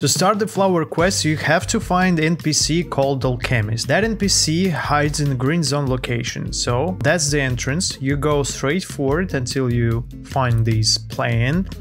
To start the flower quest, you have to find NPC called Alchemist. That NPC hides in green zone location, so that's the entrance. You go straight for it until you find this plant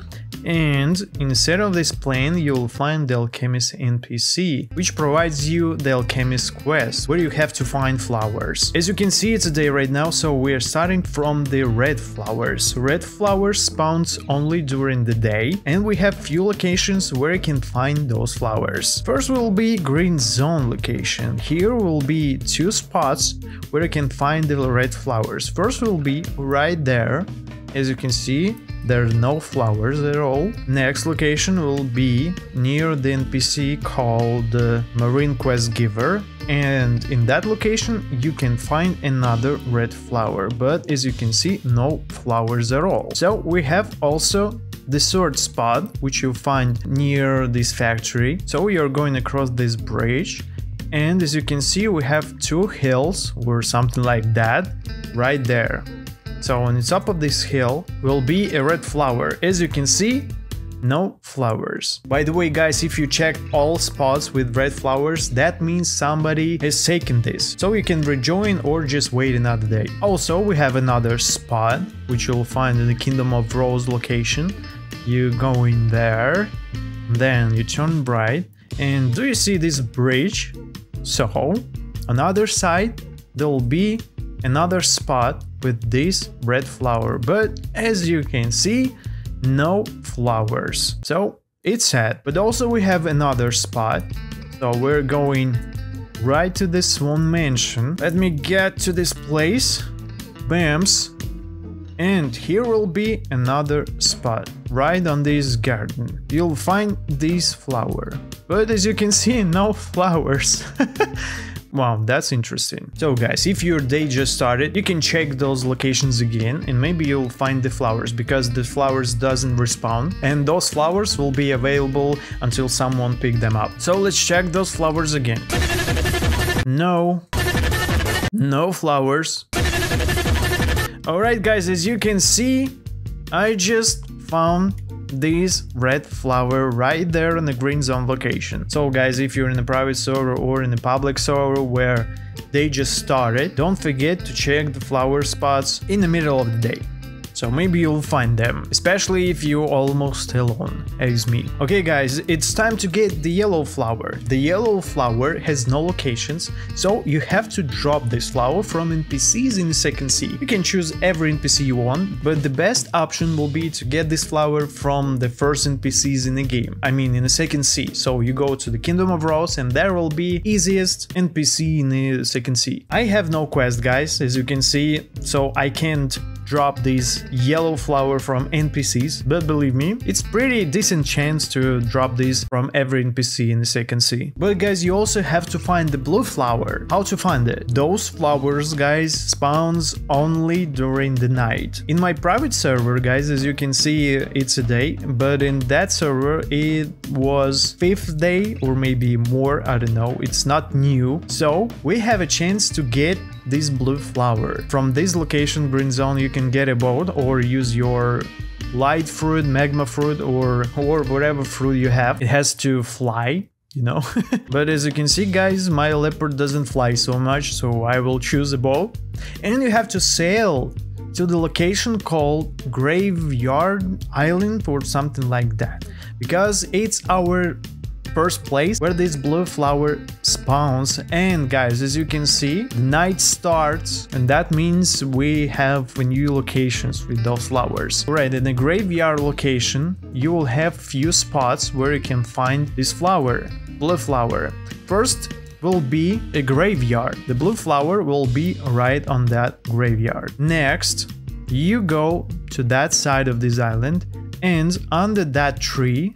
and instead of this plane you'll find the alchemist npc which provides you the alchemist quest where you have to find flowers. As you can see it's a day right now so we're starting from the red flowers. Red flowers spawns only during the day and we have few locations where you can find those flowers. First will be green zone location. Here will be two spots where you can find the red flowers. First will be right there as you can see there's no flowers at all. Next location will be near the NPC called uh, Marine Quest Giver and in that location you can find another red flower but as you can see no flowers at all. So we have also the third spot which you find near this factory. So we are going across this bridge and as you can see we have two hills or something like that right there. So on the top of this hill will be a red flower. As you can see, no flowers. By the way guys, if you check all spots with red flowers, that means somebody has taken this. So you can rejoin or just wait another day. Also, we have another spot, which you'll find in the Kingdom of Rose location. You go in there, then you turn right, and do you see this bridge? So, on the other side, there will be another spot with this red flower, but as you can see, no flowers. So it's sad. But also we have another spot. So we're going right to this one Mansion. Let me get to this place. Bams. And here will be another spot, right on this garden. You'll find this flower. But as you can see, no flowers. Wow, that's interesting. So guys, if your day just started, you can check those locations again and maybe you'll find the flowers because the flowers doesn't respawn and those flowers will be available until someone pick them up. So let's check those flowers again. No. No flowers. Alright guys, as you can see, I just found this red flower right there in the green zone location. So guys, if you're in a private server or in a public server where they just started, don't forget to check the flower spots in the middle of the day so maybe you'll find them, especially if you're almost alone, as me. Okay guys, it's time to get the yellow flower. The yellow flower has no locations, so you have to drop this flower from NPCs in second sea. You can choose every NPC you want, but the best option will be to get this flower from the first NPCs in the game, I mean in the second sea. So you go to the Kingdom of Rose and there will be easiest NPC in the second sea. I have no quest guys, as you can see, so I can't drop this yellow flower from NPCs, but believe me, it's pretty decent chance to drop this from every NPC in the second sea. But guys, you also have to find the blue flower. How to find it? Those flowers, guys, spawns only during the night. In my private server, guys, as you can see, it's a day, but in that server, it was fifth day or maybe more, I don't know, it's not new. So we have a chance to get this blue flower. From this location, green zone, you can get a boat or use your light fruit, magma fruit, or, or whatever fruit you have. It has to fly you know? But as you can see guys my leopard doesn't fly so much so i will choose a boat and you have to sail to the location called graveyard island or something like that. Because it's our first place where this blue flower spawns. And guys as you can see night starts and that means we have new locations with those flowers. Right in the graveyard location you will have few spots where you can find this flower blue flower. First will be a graveyard. The blue flower will be right on that graveyard. Next you go to that side of this island and under that tree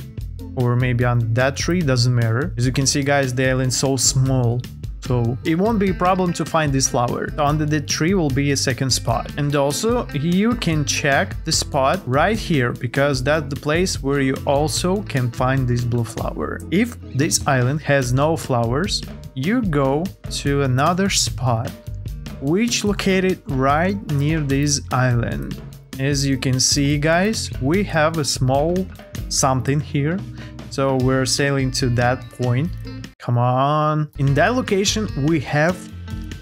or maybe on that tree, doesn't matter. As you can see guys, the island's so small. So it won't be a problem to find this flower. Under the tree will be a second spot. And also you can check the spot right here because that's the place where you also can find this blue flower. If this island has no flowers, you go to another spot which located right near this island. As you can see guys, we have a small something here So we're sailing to that point. Come on. In that location, we have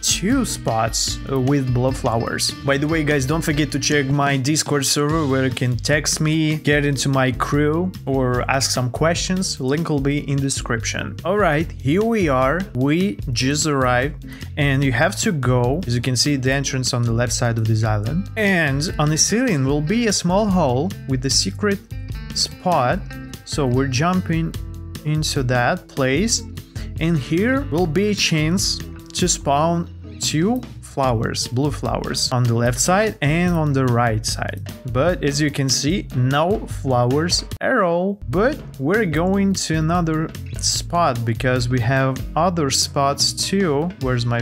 two spots uh, with blood flowers. By the way, guys, don't forget to check my Discord server where you can text me, get into my crew, or ask some questions. Link will be in description. All right, here we are. We just arrived, and you have to go. As you can see, the entrance on the left side of this island, and on the ceiling will be a small hole with the secret spot. So we're jumping into that place, and here will be a chance to spawn two flowers, blue flowers, on the left side and on the right side. But as you can see, no flowers at But we're going to another spot because we have other spots too. Where's my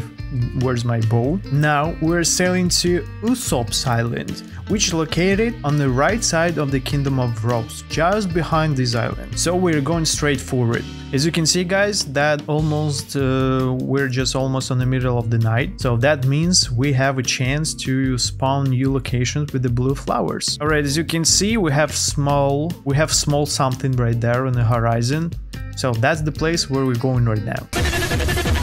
where's my boat? Now we're sailing to Usopp's Island, which is located on the right side of the Kingdom of Rose, just behind this island. So we're going straight forward. As you can see guys, that almost, uh, we're just almost on the middle of the night. So that means we have a chance to spawn new locations with the blue flowers. Alright, as you can see, we have small, we have small something right there on the horizon. So that's the place where we're going right now.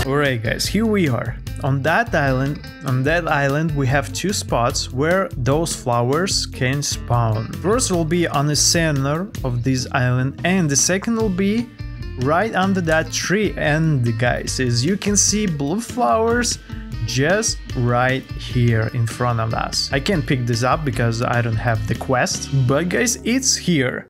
Alright guys, here we are. On that island, on that island we have two spots where those flowers can spawn. First will be on the center of this island and the second will be right under that tree and guys as you can see blue flowers just right here in front of us. I can't pick this up because I don't have the quest, but guys, it's here.